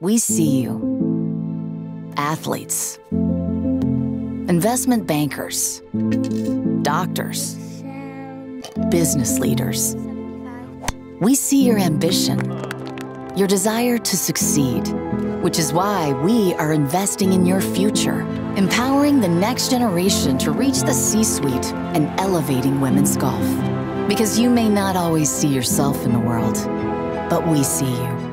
We see you. Athletes, investment bankers, doctors, business leaders. We see your ambition, your desire to succeed, which is why we are investing in your future, empowering the next generation to reach the C-suite and elevating women's golf. Because you may not always see yourself in the world, but we see you.